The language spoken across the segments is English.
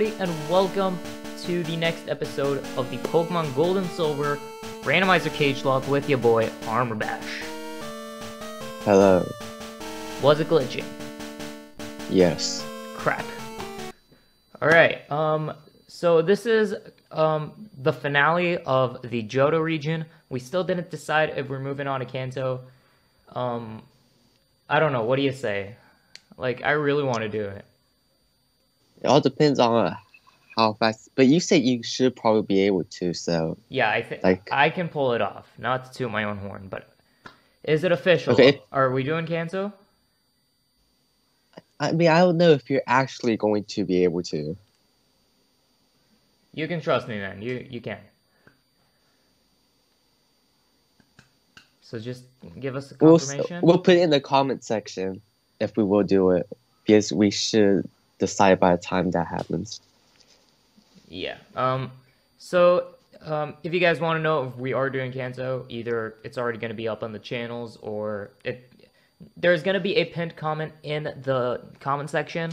Everybody, and welcome to the next episode of the Pokemon Gold and Silver Randomizer Cagelocke with your boy Armorbash. Hello. Was it glitching? Yes. Crap. Alright, um, so this is um, the finale of the Johto region. We still didn't decide if we're moving on to Kanto. Um, I don't know. What do you say? Like, I really want to do it. It all depends on how fast. But you said you should probably be able to. So Yeah, I think Like- I can pull it off. Not to toot my own horn, but is it official? Okay. Are we doing Kanto? I mean, I don't know if you're actually going to be able to. You can trust me, man. You you can. So just give us a We'll confirmation. we'll put it in the comment section if we will do it because we should decide by the time that happens. Yeah. Um. So, um, if you guys want to know if we are doing Kanto, either it's already going to be up on the channels, or it there's going to be a pinned comment in the comment section.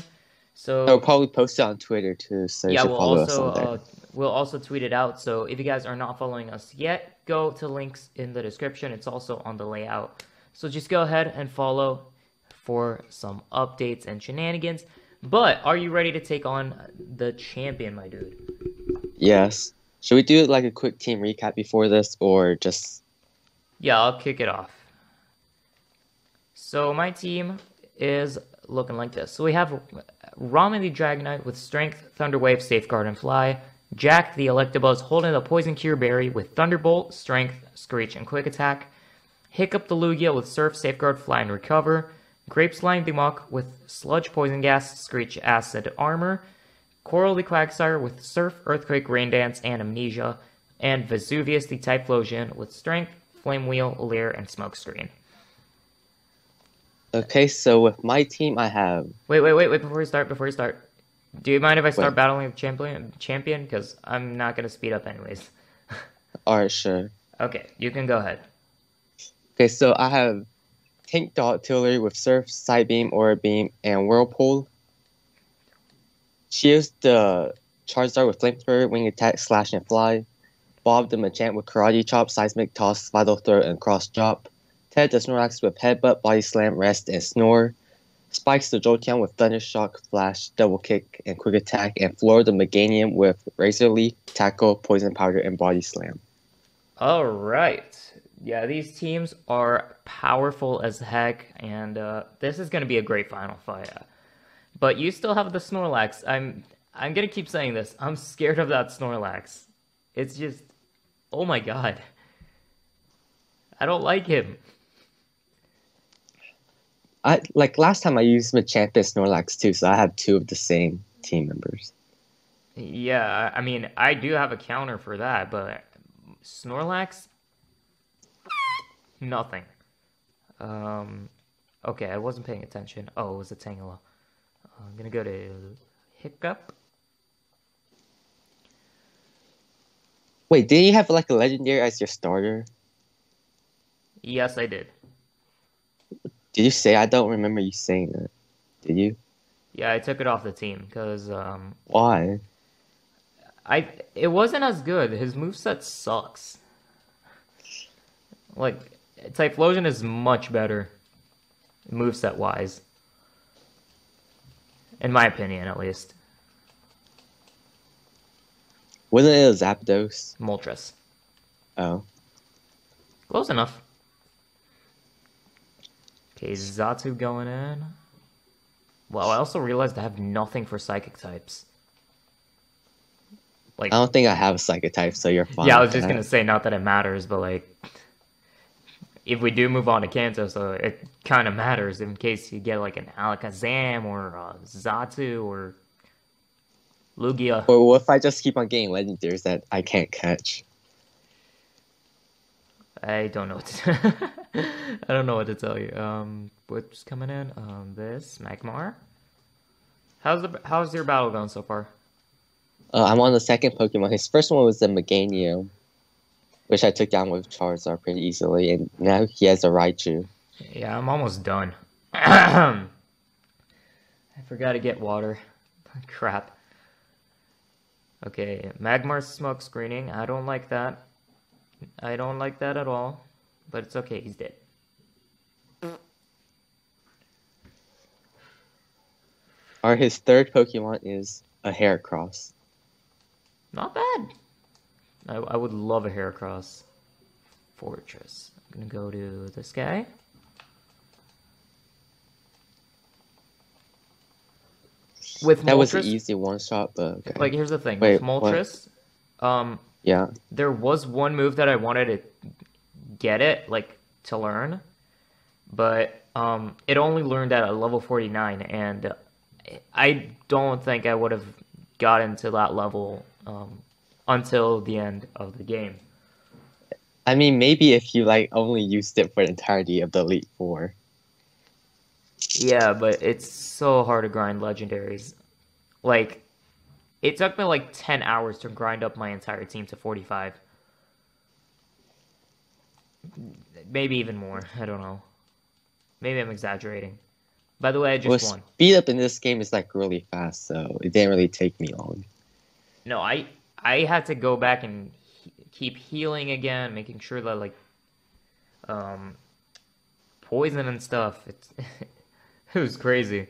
So I'll probably post it on Twitter too, so yeah, we'll also us on there. uh, we'll also tweet it out. So if you guys are not following us yet, go to links in the description. It's also on the layout. So just go ahead and follow for some updates and shenanigans. But are you ready to take on the champion, my dude? Yes. Should we do like a quick team recap before this, or just Yeah, I'll kick it off. So my team is looking like this. So we have Ramen the Dragonite with Strength, Thunder Wave, Safeguard, and Fly. Jack the Electabuzz holding the Poison Cure Berry with Thunderbolt, Strength, Screech, and Quick Attack. Hiccup the Lugia with Surf, Safeguard, Fly, and Recover. Grape Slime the Muk with Sludge, Poison Gas, Screech, Acid, Armor. Coral the Quagsire with Surf, Earthquake, Rain Dance, and Amnesia. And Vesuvius the Typhlosion with Strength, Flame Wheel, Leer, and Smokescreen. okay? So with my team, I have Wait, wait, wait, wait! Before we start, before we start, do you mind if I start Wait. battling the champion? Champion, because I'm not gonna speed up anyways. Alright, sure. Okay, you can go ahead. Okay, so I have Tank the Octillery with Surf, Side Beam, Aurora Beam, and Whirlpool. Used the Charizard with Flamethrower, Wing Attack, Slash, and Fly. Bob the Machamp with Karate Chop, Seismic Toss, Vital Throw, and Cross Chop. Ted the Snorlax with Headbutt, Body Slam, Rest, and Snore. Spikes the Jolteon with Thunder Shock, Flash, Double Kick, and Quick Attack. And Floor the Meganium with Razor Leaf, Tackle, Poison Powder, and Body Slam. All right. Yeah, these teams are powerful as heck, and uh, this is gonna be a great final fight. But you still have the Snorlax. I'm I'm gonna keep saying this. I'm scared of that Snorlax. It's just, oh my god. I don't like him. I like last time I used Machamp and Snorlax too, so I have two of the same team members. Yeah, I I mean, I do have a counter for that, but Snorlax, nothing. Um, okay, I wasn't paying attention. Oh, it was a Tangela. I'm gonna go to Hiccup. Wait, didn't you have like a legendary as your starter? Yes, I did. Did you say? I don't remember you saying that. Did you? Yeah, I took it off the team because um, Why? I it wasn't as good. His moveset sucks. Like Typhlosion is much better, moveset wise. In my opinion, at least. Wasn't it a Zapdos? Moltres. Oh. Close enough. Okay, Xatu going in. Well, I also realized I have nothing for psychic types. Like, I don't think I have a Psychic type, so you're fine. yeah, I was just that. gonna say, not that it matters, but like, if we do move on to Kanto, so it kind of matters in case you get like an Alakazam or a Xatu or Lugia. Or what if I just keep on getting legendaries that I can't catch? I don't know what to I don't know what to tell you. Um, what's coming in? Um, this Magmar. How's the how's your battle going so far? Uh, I'm on the second Pokemon. His first one was the Meganium, which I took down with Charizard pretty easily, and now he has a Raichu. Yeah, I'm almost done. I forgot to get water. Crap. Okay, Magmar smoke screening. I don't like that. I don't like that at all. But it's okay, he's dead. Or his third Pokemon is a Heracross. Not bad. I, I would love a Heracross. Forretress. I'm gonna go to this guy. With That was an easy one shot, but okay. like here's the thing. Wait, With what? Um, yeah. there was one move that I wanted to get it, like to learn, but um, it only learned at a level 49, and I don't think I would have gotten to that level um, until the end of the game. I mean, maybe if you like only used it for the entirety of the Elite Four. Yeah, but it's so hard to grind legendaries. Like, it took me like 10 hours to grind up my entire team to 45. Maybe even more. I don't know. Maybe I'm exaggerating. By the way, I just well, won. speed up in this game is like really fast, so it didn't really take me long. No, I I had to go back and he- keep healing again, making sure that like um poison and stuff. It's it was crazy.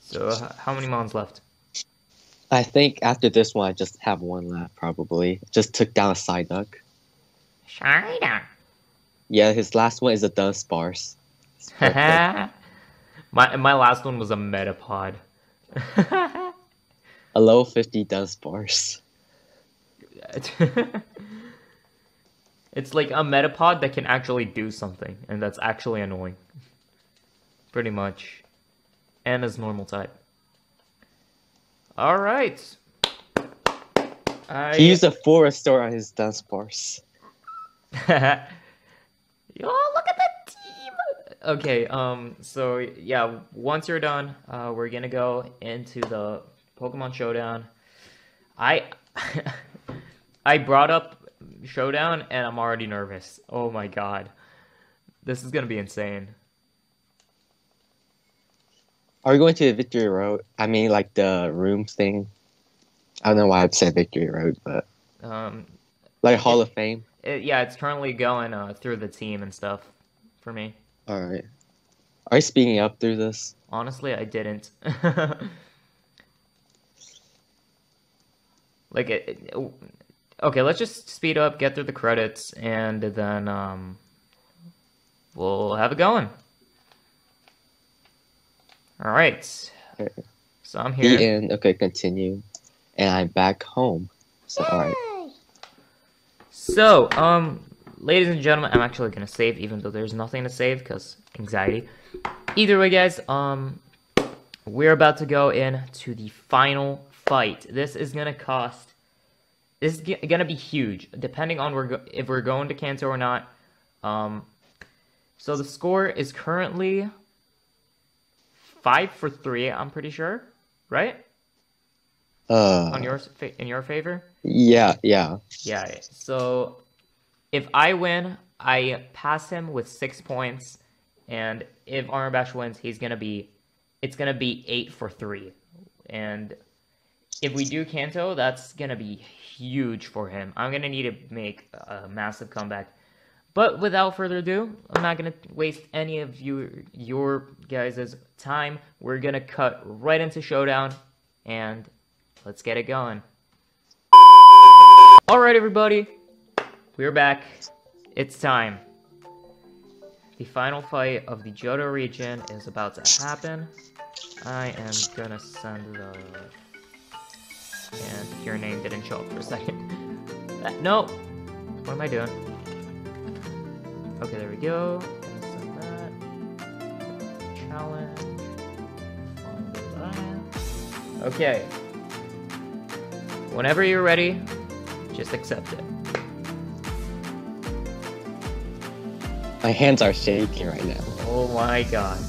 So how many mons left? I think after this one, I just have one left probably. Just took down a Psyduck. China. Yeah, his last one is a dust Dunsparce. My my last one was a Metapod. a level 50 Dunsparce. it's like a Metapod that can actually do something, and that's actually annoying. Pretty much. And is normal type. Alright. I... He used a full restore on his Dunsparce. Yo, look at team. Okay, um, so yeah, once you're done, uh, we're gonna go into the Pokemon Showdown. I I brought up Showdown and I'm already nervous. Oh my god, this is gonna be insane. Are we going to the Victory Road? I mean, like the rooms thing. I don't know why I said Victory Road, but Um, like Hall of Fame. it, yeah, it's currently going uh, through the team and stuff for me. All right. Are you speeding up through this? Honestly, I didn't. like it, it- okay, let's just speed up, get through the credits, and then um, we'll have it going. All right. Okay. So I'm The here. end. Okay, continue. And I'm back home. So, all right. So, um, ladies and gentlemen, I'm actually gonna save, even though there's nothing to save, because anxiety. Either way, guys, um, we're about to go into the final fight. This is gonna cost. This is gonna be huge, depending on we're go- if we're going to Kanto or not. Um, so the score is currently five for three. I'm pretty sure, right? Uh, On yours, in your favor. yeah, yeah. Yeah, so if I win, I pass him with six points, and if Armorbash wins, he's gonna be, it's gonna be eight for three, and if we do Kanto, that's gonna be huge for him. I'm gonna need to make a massive comeback. But without further ado, I'm not gonna waste any of you your guys' time. We're gonna cut right into Showdown, and let's get it going. Alright, everybody. We're back. It's time. The final fight of the Johto region is about to happen. I am gonna send the. And your name didn't show up for a second. Uh, no! What am I doing? Okay, there we go. Gonna send that. Challenge. Okay. Whenever you're ready, just accept it. My hands are shaking right now. Oh my god.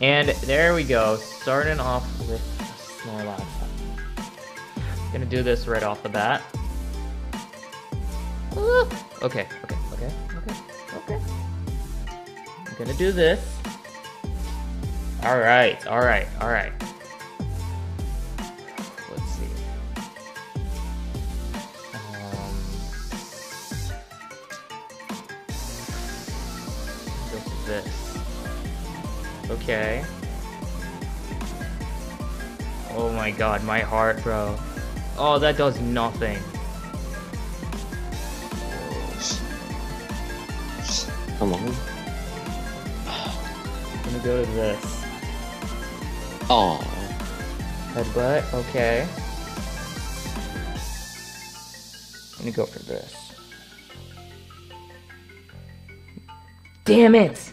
And there we go, starting off with a small laptop. Gonna do this right off the bat. Okay, okay, okay, okay, okay. I'm gonna do this. Alright, alright, alright. Okay. Oh my god, my heart, bro. Oh, that does nothing. Come on. I'm gonna go to this. Oh. Headbutt, okay. I'm gonna go for this. Damn it!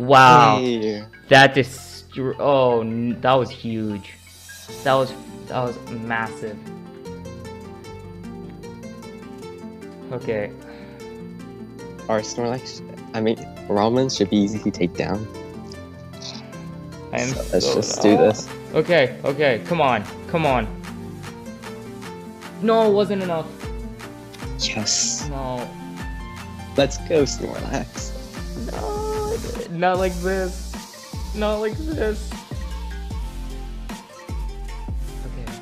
Wow, Hey. that destro- Oh, that was huge. That was that was massive. Okay, Our Snorlax, I mean, Ramen should be easy to take down. I am. So let's so- just do this. Okay, okay, come on, come on. No, it wasn't enough. Yes. No. Let's go, Snorlax. No, not like this. Not like this. Okay.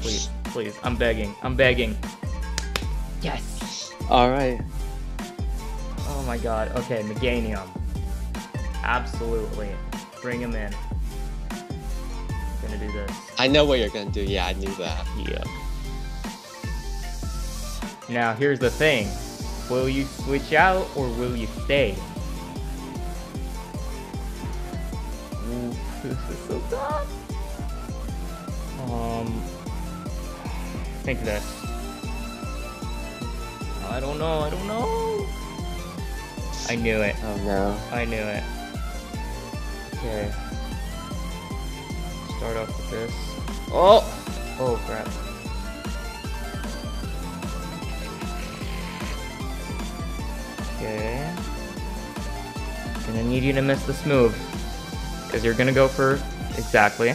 Please, please. I'm begging. I'm begging. Yes. Alright. Oh my god. Okay, Meganium. Absolutely. Bring him in. Gonna do this. I know what you're gonna do. Yeah, I knew that. Yeah. Now, here's the thing. Will you switch out or will you stay? This is so tough. Um, think this. I don't know. I don't know. I knew it. Oh no. I knew it. Okay. Start off with this. Oh! Oh crap. Okay. Gonna need you to miss this move. Because you're gonna go for exactly.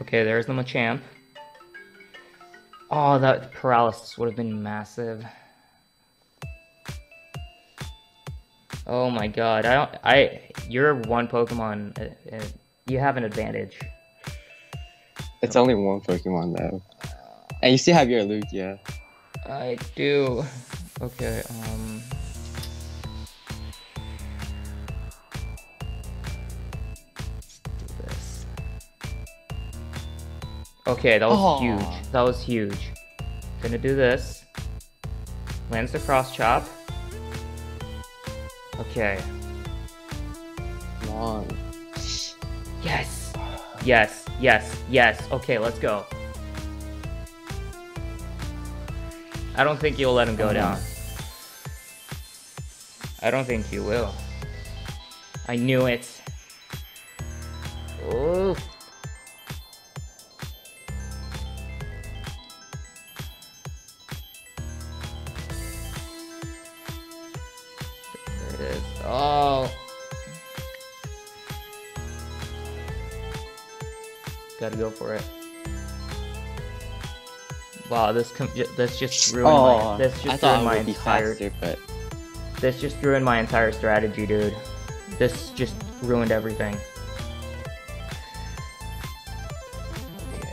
Okay, there's the Machamp. Oh, that paralysis would have been massive. Oh my god, I don't. I. You're one Pokemon. uh, uh, You have an advantage. It's only one Pokemon though. And you still have your Lugia. I do. Okay, um. do this. Okay, that was Aw. huge. That was huge. Gonna do this. Lands the cross chop. Okay. Come on. Yes. Yes. Yes. Yes. Okay, let's go. I don't think you'll let him go down. I don't think you will. I knew it. Oh. There it is. Oh. Gotta go for it. Wow, this com- this just ruined oh, my Oh, this I just ruined my entire faster, but this just ruined my entire strategy, dude. This just ruined everything. Okay.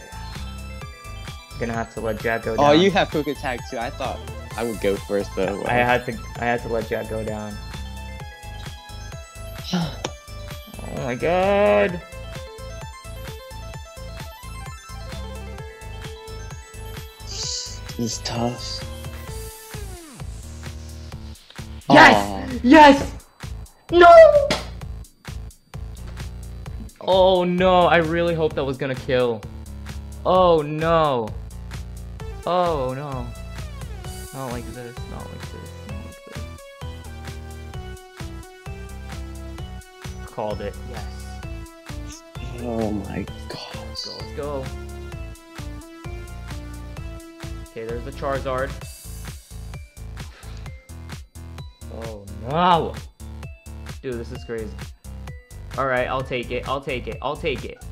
Gonna have to let Jack go down. oh, you have Quick Attack too. I thought I would go first, but oh well. I had to I had to let Jack go down. Oh my god. This is tough. Yes! Aw. Yes! No! Oh no, I really hope that was gonna kill. Oh no. Oh no. Not like this, not like this, not like this. Called it, yes. Oh my god. Let's go, let's go. Okay, there's the Charizard. Oh no! Dude, this is crazy. Alright, I'll take it, I'll take it, I'll take it.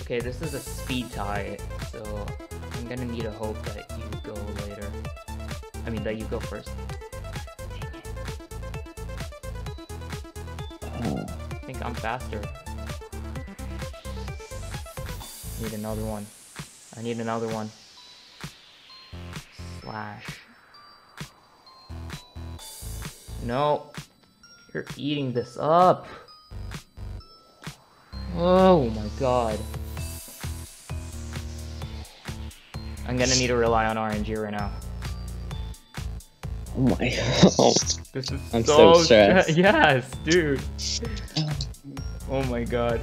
Okay, this is a speed tie, so I'm gonna need a hope that you go later. I mean, that you go first. I think I'm faster. Need another one. I need another one. Slash. No. You're eating this up. Oh my god. I'm gonna need to rely on RNG right now. oh my god. This is I'm so, so stressed. Yes, dude. Oh my god.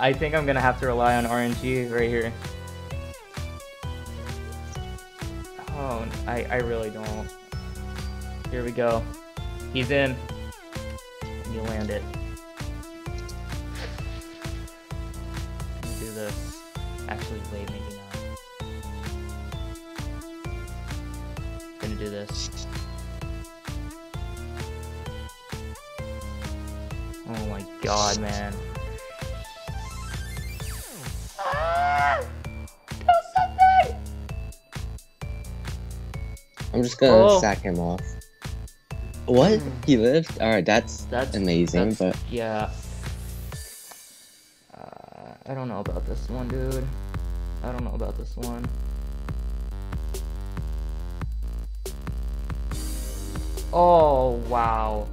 I think I'm gonna have to rely on RNG right here. Oh, I, I really don't. Here we go. He's in. You land it. Do this. Actually, wait, maybe not. Gonna do this. Oh my god, man. I'm just gonna Oh. sack him off. What? Hmm. He lived? Alright, that's That's amazing, that's- but yeah. Uh, I don't know about this one, dude. I don't know about this one. Oh wow!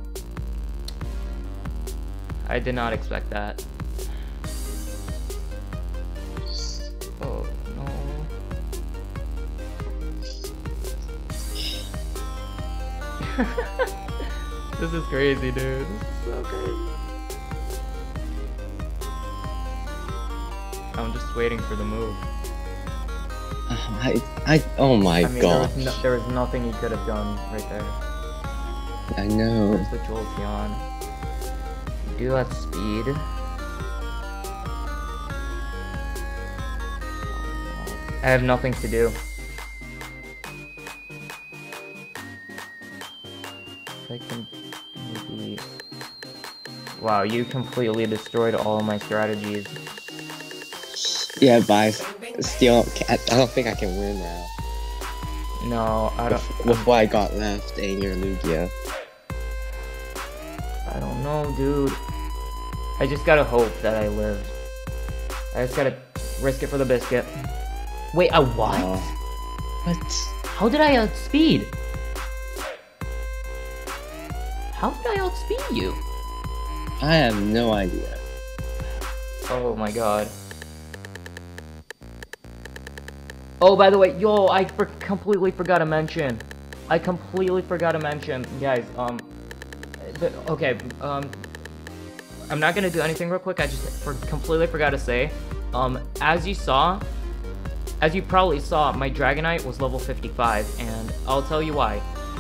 I did not expect that. this is crazy, dude. This is so crazy. I'm just waiting for the move. I, I, oh my I mean, god. was, no, there was nothing he could have done right there. I know. Where's the Jolteon? Do have speed. I have nothing to do. Wow, you completely destroyed all of my strategies. Yeah, I still I don't think I can win now. No, I don't. With, with what I got left and your Lugia. I don't know, dude. I just gotta hope that I live. I just gotta risk it for the biscuit. Wait, a what? Uh, what? How did I outspeed? How did I outspeed you? I have no idea. Oh my god. Oh, by the way, yo, I for completely forgot to mention. I completely forgot to mention, guys. Um, the, okay. Um, I'm not gonna do anything real quick. I just for, completely forgot to say. Um, as you saw, as you probably saw, my Dragonite was level 55, and I'll tell you why.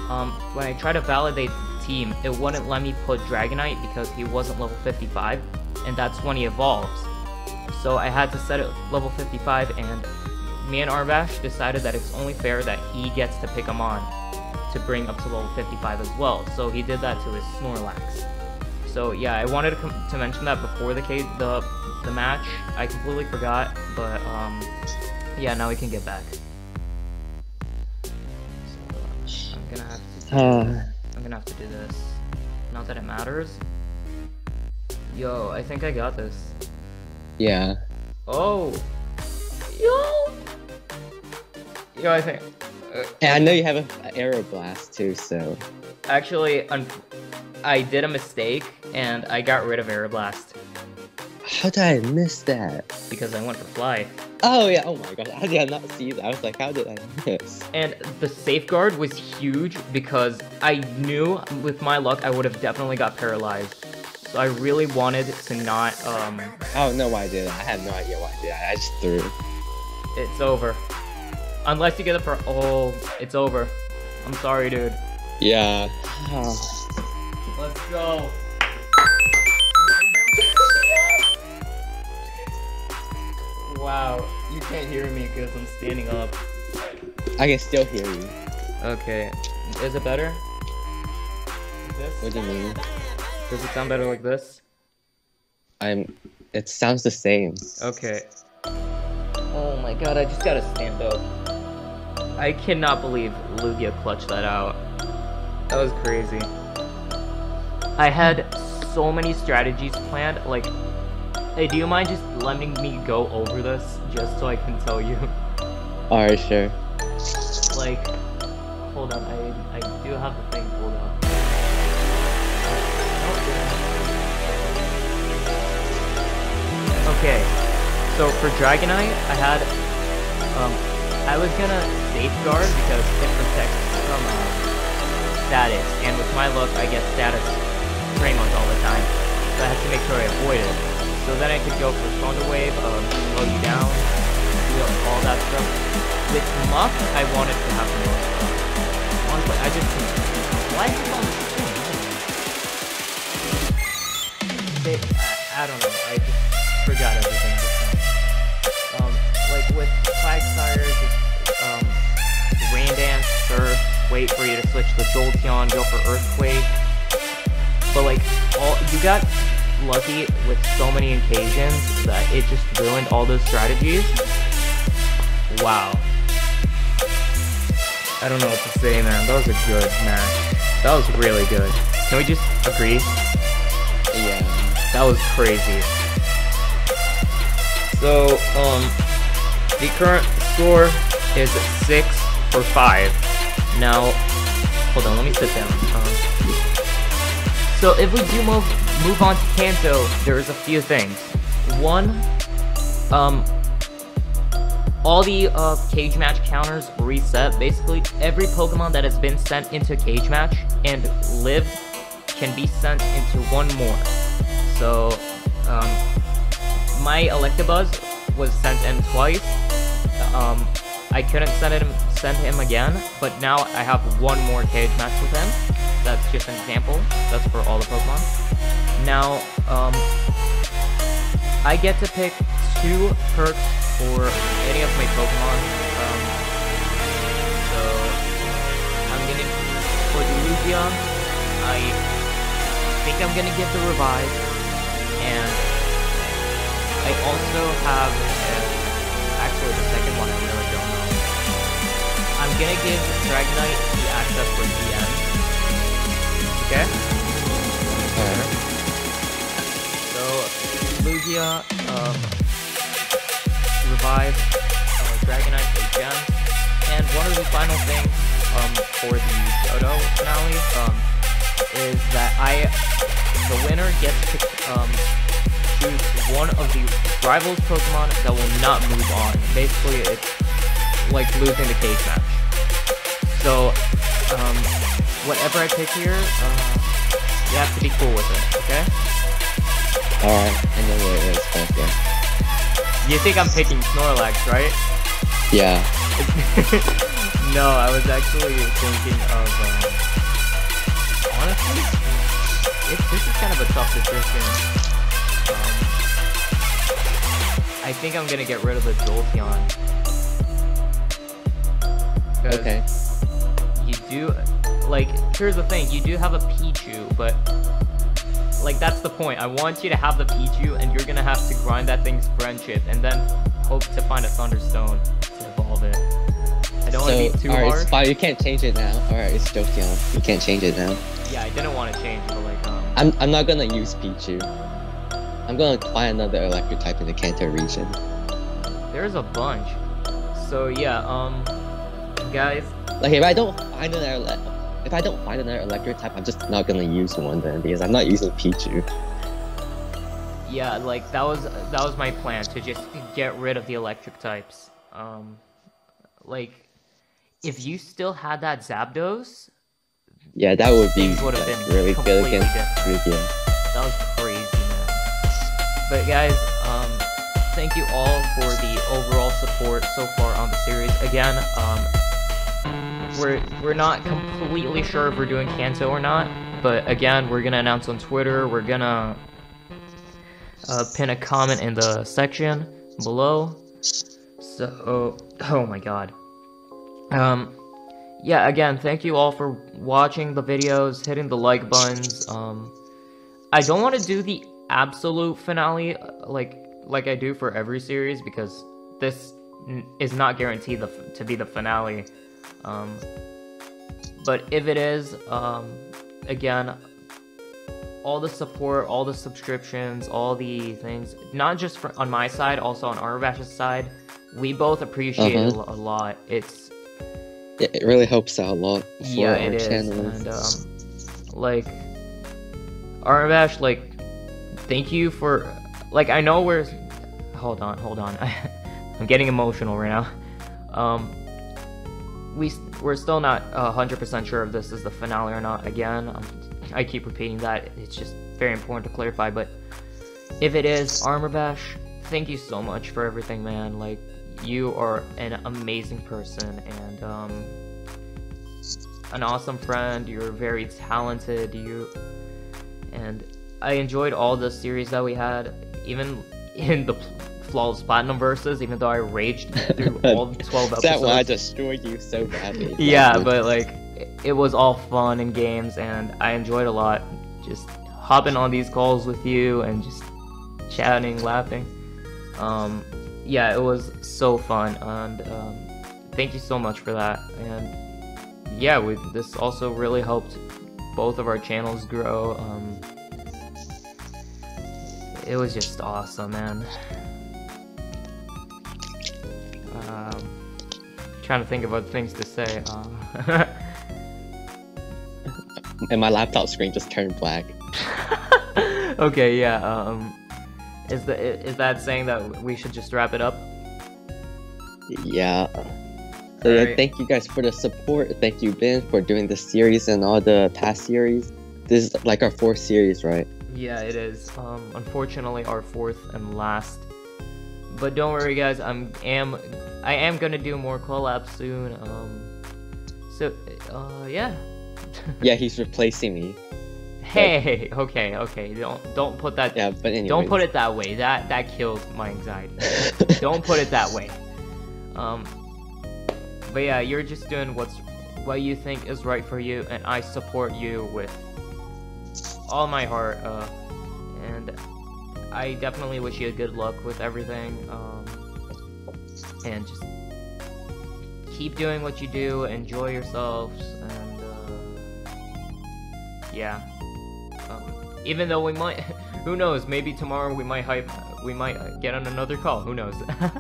Um, when I try to validate team, it wouldn't let me put Dragonite because he wasn't level 55, and that's when he evolves. So I had to set it level 55, and me and Armorbash decided that it's only fair that he gets to pick him on to bring up to level 55 as well. So he did that to his Snorlax. So yeah, I wanted to, to mention that before the the the match. I completely forgot, but um, yeah, now we can get back. So, I'm gonna have to. Uh, I'm gonna have to do this. Not that it matters. Yo, I think I got this. yeah. Oh. Yo. Yo, I think. Uh, And I know you have an arrow blast too, so. actually, I did a mistake and I got rid of Aeroblast How did I miss that? because I went for Fly. Oh yeah, oh my god, how did I not see that? I was like, how did I miss? And the safeguard was huge because I knew with my luck I would have definitely got paralyzed. So I really wanted to not, um, I don't know why I did that. I have no idea why I did that. I just threw. it's over. Unless you get the per- oh, it's over. I'm sorry, dude. Yeah. Let's go. Wow, you can't hear me because I'm standing up. I can still hear you. Okay, is it better? This? What do you mean? Does it sound better like this? I'm. It sounds the same. Okay. Oh my god, I just gotta stand up. I cannot believe Lugia clutched that out. That was crazy. I had so many strategies planned, like, hey, do you mind just letting me go over this, just so I can tell you? Alright, sure. like, hold on, I, I do have the thing pulled up. Okay, so for Dragonite, I had, um, I was gonna Safeguard because it protects from uh, status, and with my luck, I get status much all the time, so I have to make sure I avoid it. So then I could go for Thunder Wave, um, slow you down, do all that stuff. With Muk, I wanted to have more. Honestly, I just, why is it on they, I, don't know, I just forgot everything. Um, like with Quagsire, just, um, Rain Dance, Surf, wait for you to switch to Jolteon, go for Earthquake. But like, all, you got lucky with so many occasions that it just ruined all those strategies. Wow. I don't know what to say, man. That was a good match. That was really good. Can we just agree? Yeah. That was crazy. So, um, the current score is six for five. Now, hold on, let me sit down. Um, so if we do move move on to Kanto, there's a few things. One, um, all the uh, cage match counters reset. Basically, every Pokemon that has been sent into cage match and lived can be sent into one more. So, um, my Electabuzz was sent in twice. Um, I couldn't send him send him again, but now I have one more cage match with him. That's just an example. That's for all the Pokemon. Now, um, I get to pick two perks for any of my Pokemon. Um, so I'm gonna for the Lugia, I think I'm gonna get the revive, and I also have uh, actually the second one I really don't know. I'm gonna give Dragonite the access for TM. Okay. Alright. Lugia, um, revive uh, Dragonite gems, and one of the final things um, for the Johto finale um, is that I, the winner gets to um, choose one of the rivals Pokemon that will not move on. Basically, it's like losing the cage match. So, um, whatever I pick here, uh, you have to be cool with it, okay? Alright, I know where it is, but yeah. You think I'm picking Snorlax, right? Yeah. no, I was actually thinking of, um, honestly, it, this is kind of a tough decision. Um, I think I'm gonna get rid of the Jolteon. Okay. You do, like, here's the thing, you do have a Pichu, but, like, that's the point. I want you to have the Pichu, and you're gonna have to grind that thing's friendship, and then hope to find a Thunderstone to evolve it. I don't want to So, be too alright, hard. fine. You can't change it now. Alright, it's Jolteon. You can't change it now. Yeah, I didn't want to change, but like, um, I'm, I'm not gonna use Pichu. I'm gonna find another electric type in the Kanto region. there's a bunch. So yeah, um, guys, Like, if I don't find another, if I don't find another electric type, I'm just not gonna use one then because I'm not using Pichu. yeah, like that was that was my plan to just get rid of the electric types. Um, like, if you still had that Zapdos, Yeah, that would be would've like, been really good against different. That was crazy, man. But guys, um, thank you all for the overall support so far on the series. Again, um, we're we're not completely sure if we're doing Kanto or not, but again, we're gonna announce on Twitter. We're gonna uh, pin a comment in the section below. So, oh my god. Um, yeah, again, thank you all for watching the videos, hitting the like buttons. Um, I don't want to do the absolute finale uh, like like I do for every series because this is not guaranteed the, to be the finale. Um, but if it is, um, again, all the support, all the subscriptions, all the things, not just for, on my side, also on Armorbash's side, we both appreciate Uh-huh. it a lot. It's It, it really helps out a lot for yeah, our it is, channels. and um, like Armabash, like thank you for like I know we're hold on, hold on, I'm getting emotional right now. Um, we we're still not hundred percent sure if this is the finale or not. Again, um, I keep repeating that. It's just very important to clarify. But if it is Armorbash, thank you so much for everything, man. Like you are an amazing person and um, an awesome friend. You're very talented. You and I enjoyed all the series that we had, even in the flawless platinum verses. Even though I raged through all twelve episodes. that why I destroyed you so badly? yeah, but like it- it was all fun and games, and I enjoyed a lot. Just hopping on these calls with you and just chatting, laughing. Um, yeah, it was so fun, and um, thank you so much for that. And yeah, we this also really helped both of our channels grow. Um, it was just awesome, man. Um, trying to think of other things to say. Uh, and my laptop screen just turned black. okay, yeah. Um, is the is that saying that we should just wrap it up? Yeah. So Alright. thank you guys for the support. Thank you, Ben, for doing this series and all the past series. This is like our fourth series, right? Yeah, it is. Um, unfortunately, our fourth and last. But don't worry, guys. I'm am I am gonna do more collabs soon. Um, so uh, yeah. Yeah, he's replacing me. hey, okay, okay. Don't don't put that. Yeah, but anyway. Don't put it that way. That that kills my anxiety. don't put it that way. Um, but yeah, you're just doing what's what you think is right for you, and I support you with all my heart. Uh, and I definitely wish you good luck with everything. Um, and just keep doing what you do. Enjoy yourselves, and uh, yeah. Um, even though we might, who knows? Maybe tomorrow we might hype, we might get on another call. Who knows?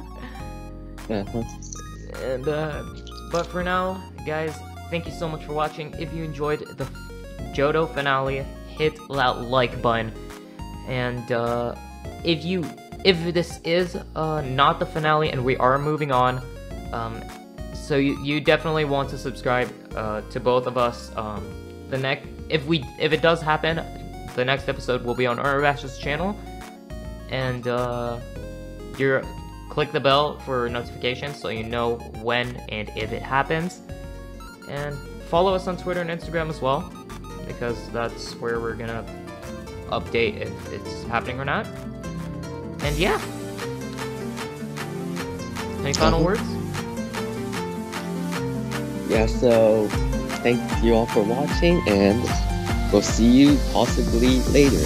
And uh, but for now, guys, thank you so much for watching. If you enjoyed the Johto finale, hit that like button. And uh, if you if this is uh, not the finale and we are moving on, um, so you, you definitely want to subscribe uh, to both of us. Um, the next if we if it does happen, the next episode will be on Armorbash's channel, and uh, you're click the bell for notifications so you know when and if it happens. And follow us on Twitter and Instagram as well, because that's where we're gonna update if it's happening or not. And yeah. Any final Mhm. words? Yeah, so thank you all for watching, and we'll see you possibly later.